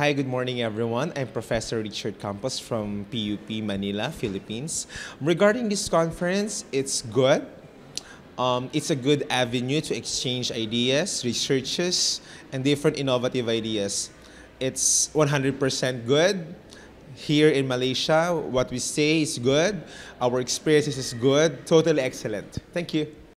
Hi, good morning, everyone. I'm Professor Richard Campos from PUP Manila, Philippines. Regarding this conference, it's good. Um, it's a good avenue to exchange ideas, researches, and different innovative ideas. It's 100% good. Here in Malaysia, what we say is good. Our experiences is good. Totally excellent. Thank you.